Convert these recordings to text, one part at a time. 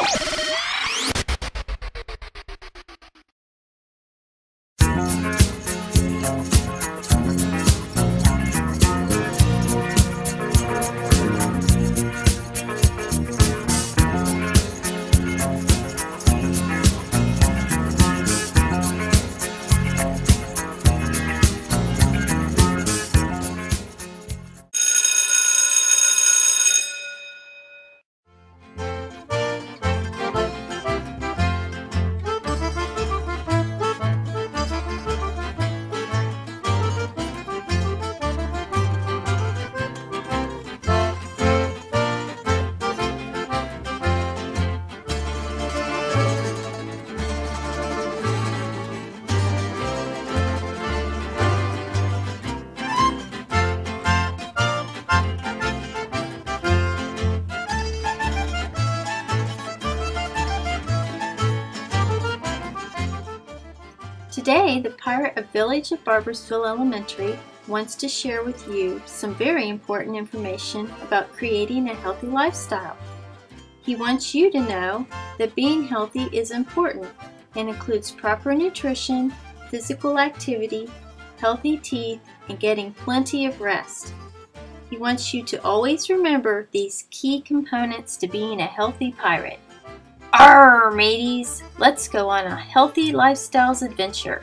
you Today, the pirate of Village of Barboursville Elementary wants to share with you some very important information about creating a healthy lifestyle. He wants you to know that being healthy is important and includes proper nutrition, physical activity, healthy teeth, and getting plenty of rest. He wants you to always remember these key components to being a healthy pirate. Arr, mateys! Let's go on a healthy lifestyles adventure.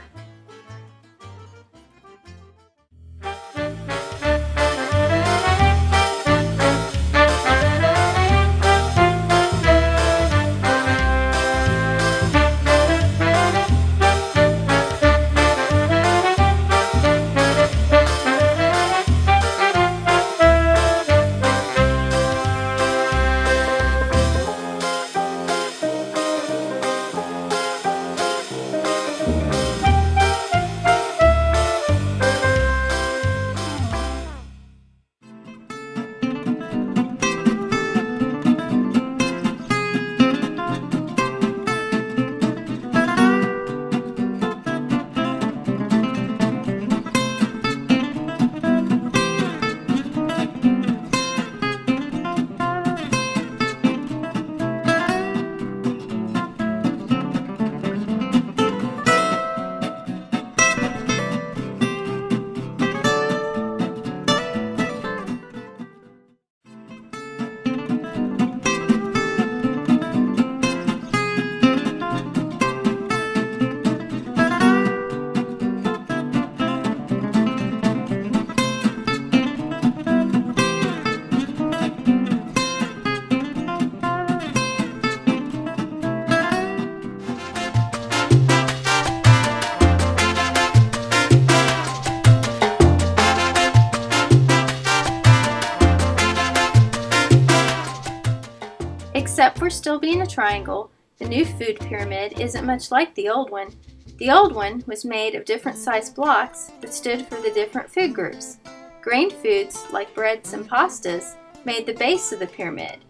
For still being a triangle, the new food pyramid isn't much like the old one. The old one was made of different sized blocks that stood for the different food groups. Grain foods, like breads and pastas, made the base of the pyramid,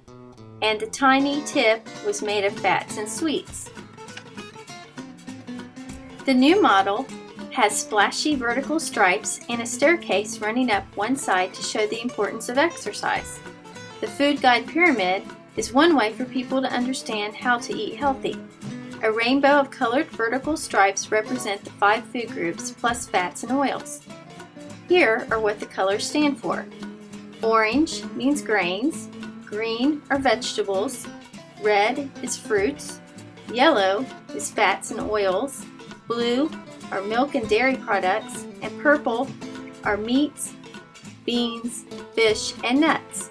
and the tiny tip was made of fats and sweets. The new model has splashy vertical stripes and a staircase running up one side to show the importance of exercise. The Food Guide Pyramid is one way for people to understand how to eat healthy. A rainbow of colored vertical stripes represent the five food groups plus fats and oils. Here are what the colors stand for. Orange means grains, green are vegetables, red is fruits, yellow is fats and oils, blue are milk and dairy products, and purple are meats, beans, fish, and nuts.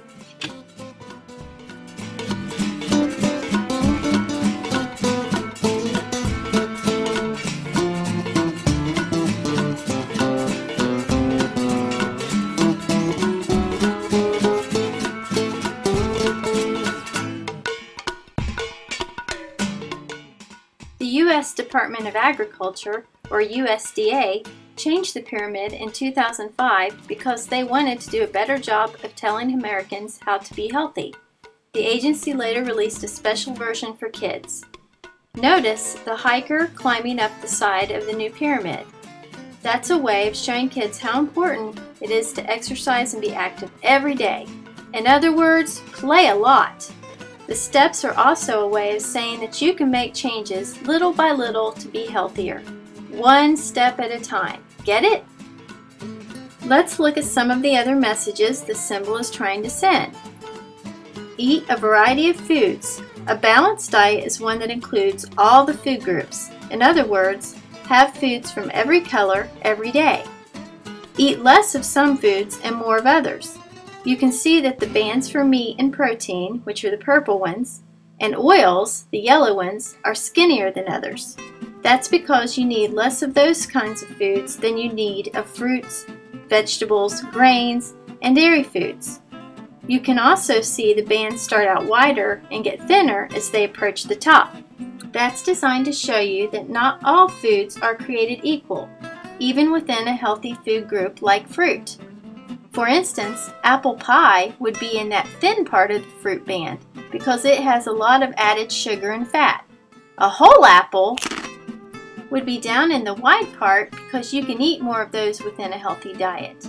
Department of Agriculture, or USDA, changed the pyramid in 2005 because they wanted to do a better job of telling Americans how to be healthy. The agency later released a special version for kids. Notice the hiker climbing up the side of the new pyramid. That's a way of showing kids how important it is to exercise and be active every day. In other words, play a lot. The steps are also a way of saying that you can make changes little by little to be healthier. One step at a time. Get it? Let's look at some of the other messages the symbol is trying to send. Eat a variety of foods. A balanced diet is one that includes all the food groups. In other words, have foods from every color every day. Eat less of some foods and more of others. You can see that the bands for meat and protein, which are the purple ones, and oils, the yellow ones, are skinnier than others. That's because you need less of those kinds of foods than you need of fruits, vegetables, grains, and dairy foods. You can also see the bands start out wider and get thinner as they approach the top. That's designed to show you that not all foods are created equal, even within a healthy food group like fruit. For instance, apple pie would be in that thin part of the fruit band because it has a lot of added sugar and fat. A whole apple would be down in the wide part because you can eat more of those within a healthy diet.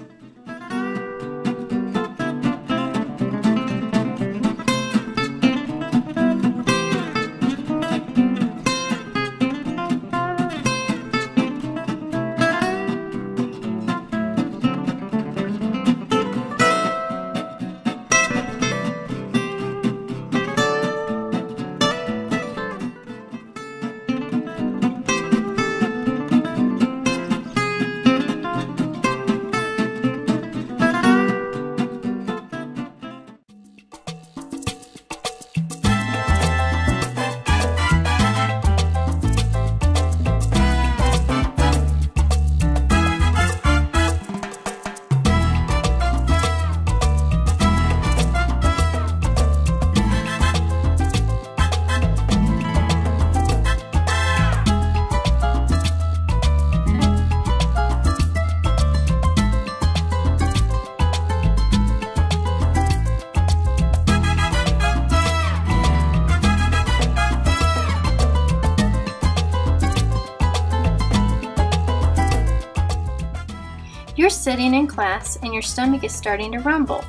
Sitting in class and your stomach is starting to rumble.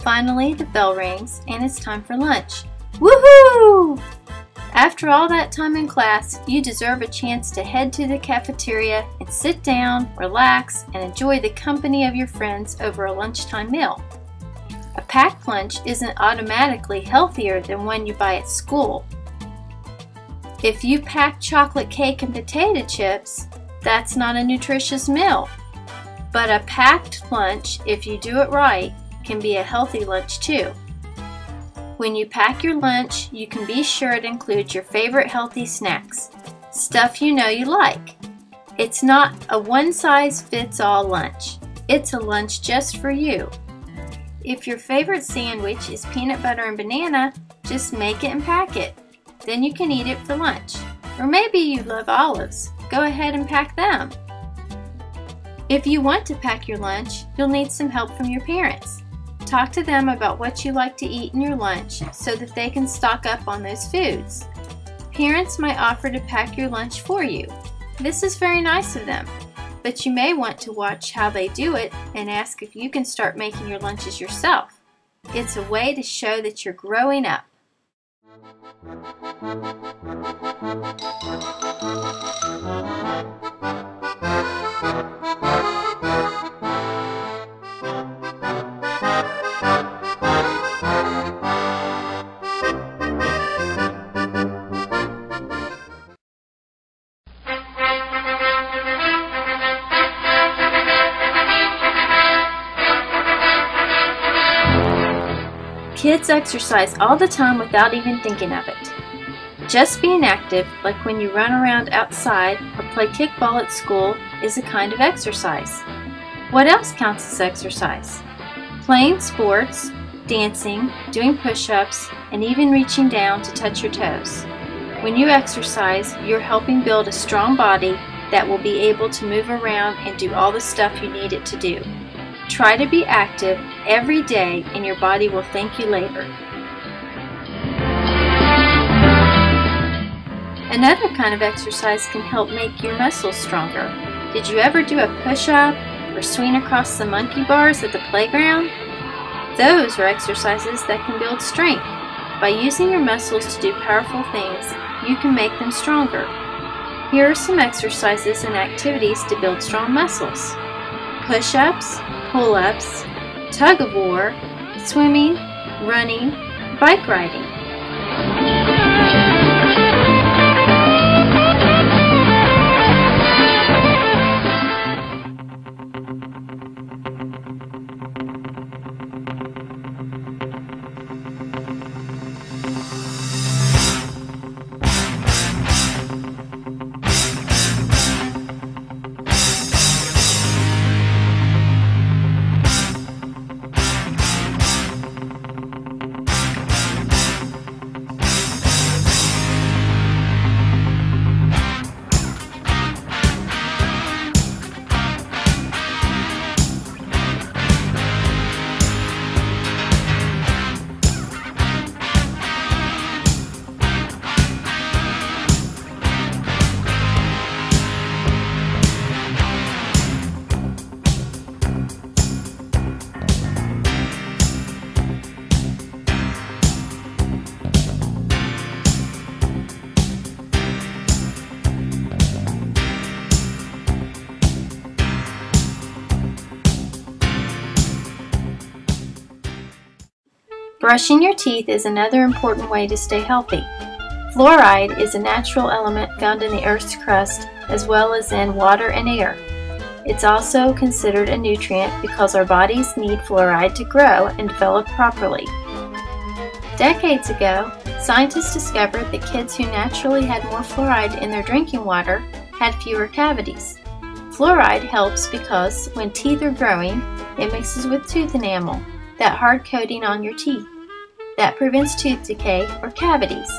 Finally, the bell rings and it's time for lunch. Woohoo! After all that time in class, you deserve a chance to head to the cafeteria and sit down, relax, and enjoy the company of your friends over a lunchtime meal. A packed lunch isn't automatically healthier than one you buy at school. If you pack chocolate cake and potato chips, that's not a nutritious meal. But a packed lunch, if you do it right, can be a healthy lunch too. When you pack your lunch, you can be sure it includes your favorite healthy snacks, stuff you know you like. It's not a one-size-fits-all lunch. It's a lunch just for you. If your favorite sandwich is peanut butter and banana, just make it and pack it. Then you can eat it for lunch. Or maybe you love olives. Go ahead and pack them. If you want to pack your lunch, you'll need some help from your parents. Talk to them about what you like to eat in your lunch so that they can stock up on those foods. Parents might offer to pack your lunch for you. This is very nice of them, but you may want to watch how they do it and ask if you can start making your lunches yourself. It's a way to show that you're growing up. Kids exercise all the time without even thinking of it. Just being active, like when you run around outside or play kickball at school, is a kind of exercise. What else counts as exercise? Playing sports, dancing, doing push-ups, and even reaching down to touch your toes. When you exercise, you're helping build a strong body that will be able to move around and do all the stuff you need it to do. Try to be active every day and your body will thank you later. Another kind of exercise can help make your muscles stronger. Did you ever do a push-up or swing across the monkey bars at the playground? Those are exercises that can build strength. By using your muscles to do powerful things, you can make them stronger. Here are some exercises and activities to build strong muscles. Push-ups, pull-ups, tug-of-war, swimming, running, bike riding. Brushing your teeth is another important way to stay healthy. Fluoride is a natural element found in the Earth's crust as well as in water and air. It's also considered a nutrient because our bodies need fluoride to grow and develop properly. Decades ago, scientists discovered that kids who naturally had more fluoride in their drinking water had fewer cavities. Fluoride helps because when teeth are growing, it mixes with tooth enamel, that hard coating on your teeth that prevents tooth decay or cavities.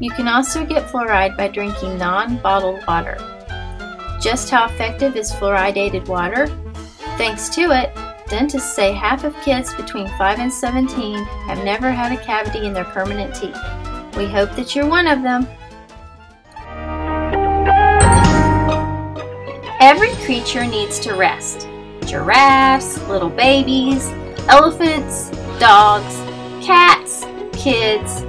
You can also get fluoride by drinking non-bottled water. Just how effective is fluoridated water? Thanks to it, dentists say half of kids between 5 and 17 have never had a cavity in their permanent teeth. We hope that you're one of them. Every creature needs to rest. Giraffes, little babies, elephants, dogs, cats, kids,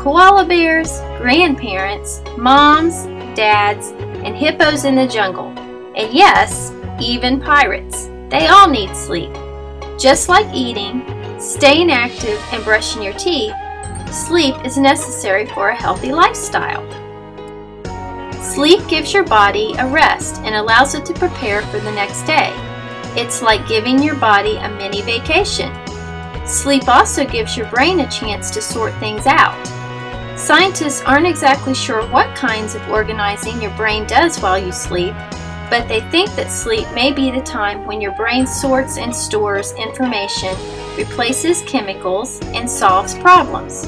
koala bears, grandparents, moms, dads, and hippos in the jungle. And yes, even pirates. They all need sleep. Just like eating, staying active, and brushing your teeth, sleep is necessary for a healthy lifestyle. Sleep gives your body a rest and allows it to prepare for the next day. It's like giving your body a mini vacation. Sleep also gives your brain a chance to sort things out. Scientists aren't exactly sure what kinds of organizing your brain does while you sleep, but they think that sleep may be the time when your brain sorts and stores information, replaces chemicals, and solves problems.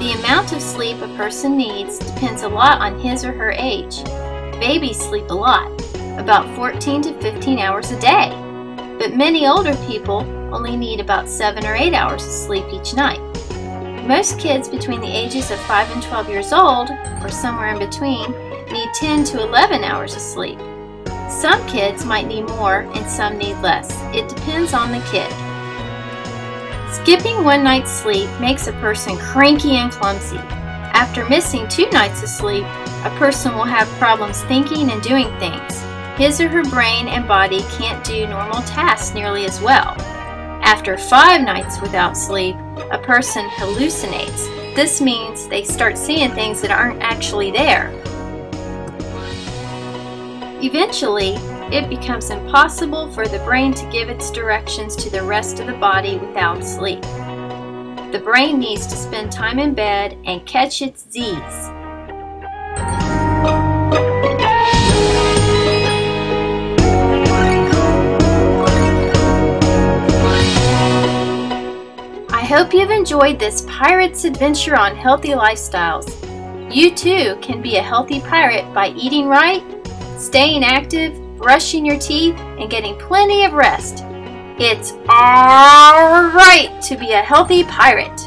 The amount of sleep a person needs depends a lot on his or her age. Babies sleep a lot, about 14 to 15 hours a day, but many older people only need about 7 or 8 hours of sleep each night. Most kids between the ages of 5 and 12 years old, or somewhere in between, need 10 to 11 hours of sleep. Some kids might need more and some need less. It depends on the kid. Skipping one night's sleep makes a person cranky and clumsy. After missing two nights of sleep, a person will have problems thinking and doing things. His or her brain and body can't do normal tasks nearly as well. After five nights without sleep, a person hallucinates. This means they start seeing things that aren't actually there. Eventually, it becomes impossible for the brain to give its directions to the rest of the body without sleep. The brain needs to spend time in bed and catch its Z's. Hope you've enjoyed this pirate's adventure on healthy lifestyles. You too can be a healthy pirate by eating right, staying active, brushing your teeth, and getting plenty of rest. It's alright to be a healthy pirate.